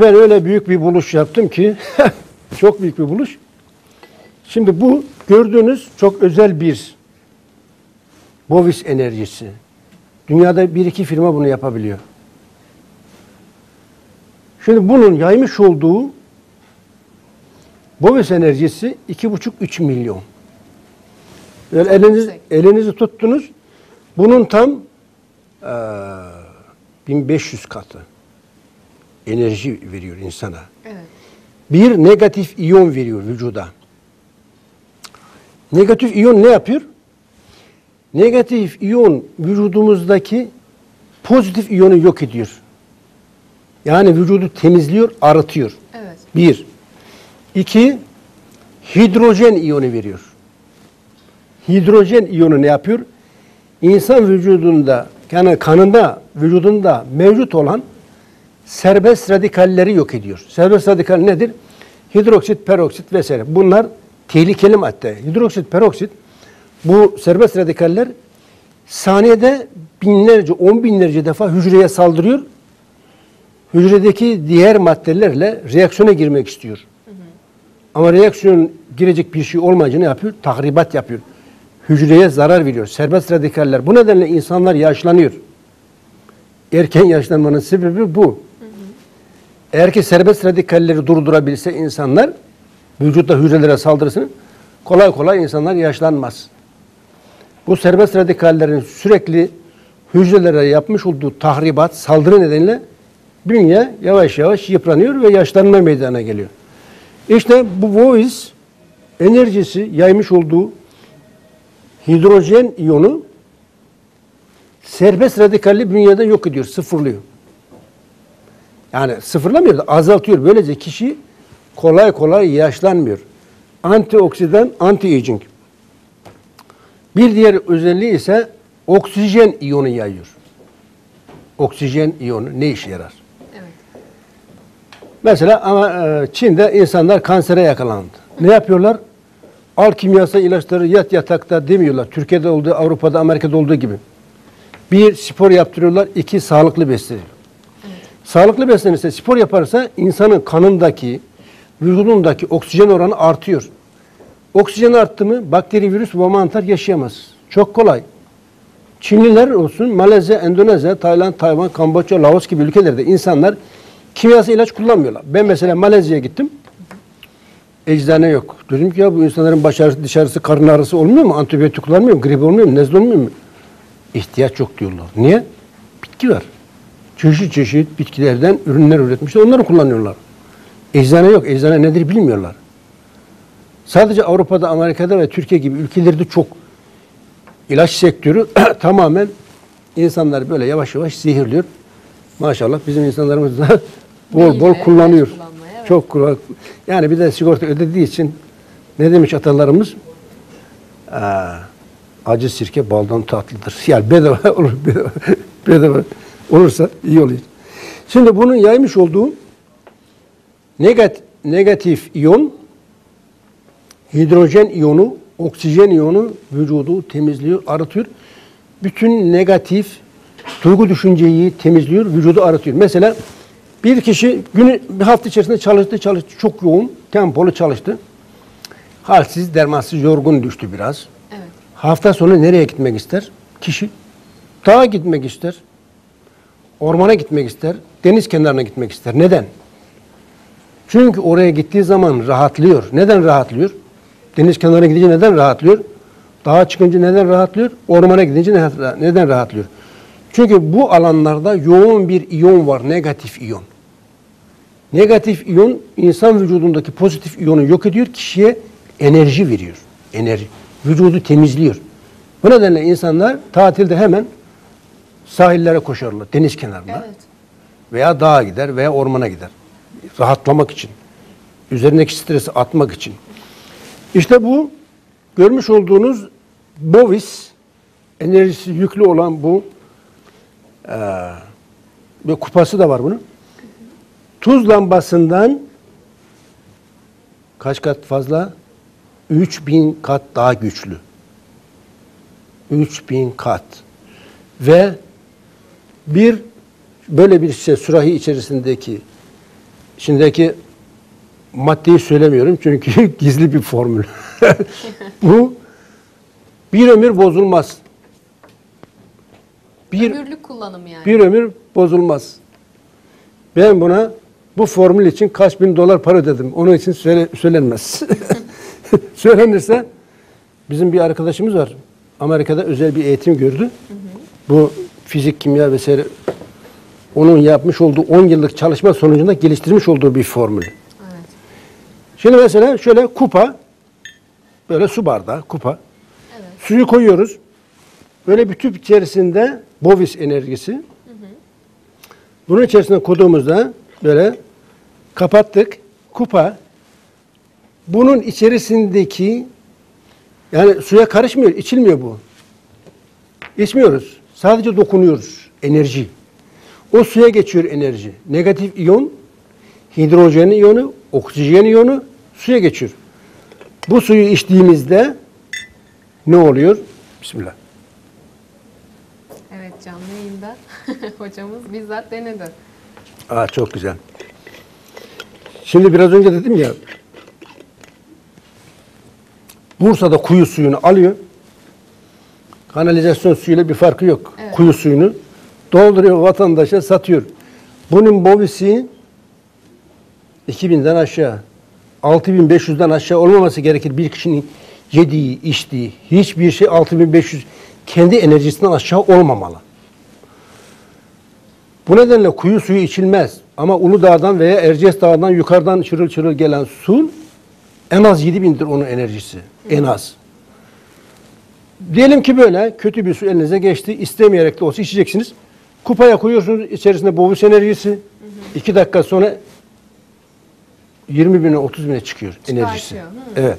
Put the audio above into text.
Ben öyle büyük bir buluş yaptım ki, çok büyük bir buluş. Şimdi bu gördüğünüz çok özel bir Bovis enerjisi. Dünyada bir iki firma bunu yapabiliyor. Şimdi bunun yaymış olduğu Bovis enerjisi iki buçuk üç milyon. Böyle eliniz, elinizi tuttunuz. Bunun tam eee 1500 katı enerji veriyor insana. Evet. Bir negatif iyon veriyor vücuda. Negatif iyon ne yapıyor? Negatif iyon vücudumuzdaki pozitif iyonu yok ediyor. Yani vücudu temizliyor, arıtıyor. Evet. Bir. İki, hidrojen iyonu veriyor. Hidrojen iyonu ne yapıyor? İnsan vücudunda, yani kanında, vücudunda mevcut olan serbest radikalleri yok ediyor. Serbest radikal nedir? Hidroksit, peroksit vesaire. Bunlar tehlikeli madde. Hidroksit, peroksit bu serbest radikaller saniyede binlerce, on binlerce defa hücreye saldırıyor. Hücredeki diğer maddelerle reaksiyona girmek istiyor. Ama reaksiyon girecek bir şey olmayınca ne yapıyor? Tahribat yapıyor. Hücreye zarar veriyor. Serbest radikaller. Bu nedenle insanlar yaşlanıyor. Erken yaşlanmanın sebebi bu. Eğer ki serbest radikalleri durdurabilse insanlar vücutta hücrelere saldırısını kolay kolay insanlar yaşlanmaz. Bu serbest radikallerin sürekli hücrelere yapmış olduğu tahribat, saldırı nedeniyle bünye yavaş yavaş yıpranıyor ve yaşlanma meydana geliyor. İşte bu voice enerjisi yaymış olduğu hidrojen iyonu serbest radikalli bünyede yok ediyor, sıfırlıyor. Yani sıfırlamıyor da azaltıyor. Böylece kişi kolay kolay yaşlanmıyor. Antioksidan, anti-aging. Bir diğer özelliği ise oksijen iyonu yayıyor. Oksijen iyonu ne işe yarar? Evet. Mesela ama e, Çin'de insanlar kansere yakalandı. Ne yapıyorlar? Al kimyasal ilaçları yat yatakta demiyorlar. Türkiye'de olduğu, Avrupa'da, Amerika'da olduğu gibi. Bir spor yaptırıyorlar, iki sağlıklı besleniyor. Sağlıklı beslenirse, spor yaparsa insanın kanındaki, vücudundaki oksijen oranı artıyor. Oksijen arttı mı bakteri, virüs ve mantar yaşayamaz. Çok kolay. Çinliler olsun, Malezya, Endonezya, Tayland, Tayvan, Kamboçya, Laos gibi ülkelerde insanlar kimyasal ilaç kullanmıyorlar. Ben mesela Malezya'ya gittim. Eczane yok. Dedim ki ya bu insanların baş ağrısı, karın ağrısı olmuyor mu? Antibiyotik kullanmıyor mu? Grip olmuyor mu? Nezle olmuyor mu? İhtiyaç yok diyorlar. Niye? Bitki var. Çeşit çeşit bitkilerden ürünler üretmişler. Onları kullanıyorlar. Eczane yok. Eczane nedir bilmiyorlar. Sadece Avrupa'da, Amerika'da ve Türkiye gibi ülkelerde çok ilaç sektörü tamamen insanlar böyle yavaş yavaş zehirliyor. Maşallah bizim insanlarımız da bol bol Bilmiyor, kullanıyor. evet. Çok kullan. Yani bir de sigorta ödediği için ne demiş atalarımız? Aa, acı sirke baldan tatlıdır. Yani bedava olur, bedava, bedava olursa iyi oluyor. Şimdi bunun yaymış olduğu negat, negatif iyon, hidrojen iyonu, oksijen iyonu vücudu temizliyor, arıtıyor. Bütün negatif duygu düşünceyi temizliyor, vücudu arıtıyor. Mesela bir kişi günü bir hafta içerisinde çalıştı, çalıştı, çok yoğun, tempolu çalıştı. Halsiz, dermansız, yorgun düştü biraz. Evet. Hafta sonu nereye gitmek ister? Kişi dağa gitmek ister. Ormana gitmek ister. Deniz kenarına gitmek ister. Neden? Çünkü oraya gittiği zaman rahatlıyor. Neden rahatlıyor? Deniz kenarına gidince neden rahatlıyor? Dağa çıkınca neden rahatlıyor? Ormana gidince ne- neden rahatlıyor? Çünkü bu alanlarda yoğun bir iyon var, negatif iyon. Negatif iyon insan vücudundaki pozitif iyonu yok ediyor, kişiye enerji veriyor. Enerji. Vücudu temizliyor. Bu nedenle insanlar tatilde hemen sahillere koşarlar, deniz kenarına. Evet. Veya dağa gider veya ormana gider. Rahatlamak için. Üzerindeki stresi atmak için. İşte bu görmüş olduğunuz Bovis enerjisi yüklü olan bu eee bir kupası da var bunun. Tuz lambasından kaç kat fazla? 3000 kat daha güçlü. 3000 kat. Ve bir böyle bir şişe sürahi içerisindeki içindeki maddeyi söylemiyorum çünkü gizli bir formül. Bu bir ömür bozulmaz. Bir Ömürlük kullanım yani. bir ömür bozulmaz. Ben buna bu formül için kaç bin dolar para ödedim. Onun için söyle, söylenmez. Söylenirse bizim bir arkadaşımız var. Amerika'da özel bir eğitim gördü. Bu fizik, kimya vesaire onun yapmış olduğu 10 yıllık çalışma sonucunda geliştirmiş olduğu bir formül. Evet. Şimdi mesela şöyle kupa, böyle su bardağı, kupa. Evet. Suyu koyuyoruz. Böyle bir tüp içerisinde bovis enerjisi. Bunun içerisine koyduğumuzda böyle kapattık. Kupa bunun içerisindeki yani suya karışmıyor, içilmiyor bu. İçmiyoruz. Sadece dokunuyoruz. Enerji. O suya geçiyor enerji. Negatif iyon, hidrojen iyonu, oksijen iyonu suya geçiyor. Bu suyu içtiğimizde ne oluyor? Bismillah. Evet canlı yayında hocamız bizzat denedi. Aa çok güzel. Şimdi biraz önce dedim ya Bursa'da kuyu suyunu alıyor. Kanalizasyon suyuyla bir farkı yok. Evet. Kuyu suyunu dolduruyor vatandaşa satıyor. Bunun bovisi 2000'den aşağı 6500'den aşağı olmaması gerekir. Bir kişinin yediği, içtiği hiçbir şey 6500 kendi enerjisinden aşağı olmamalı. Bu nedenle kuyu suyu içilmez. Ama Uludağ'dan veya Erciyes Dağı'ndan yukarıdan çırıl çırıl gelen su en az 7000'dir onun enerjisi. En az. Diyelim ki böyle kötü bir su elinize geçti. istemeyerek de olsa içeceksiniz. Kupaya koyuyorsunuz içerisinde bovus enerjisi. iki dakika sonra 20 bine 30 bine çıkıyor enerjisi. Hı. Evet.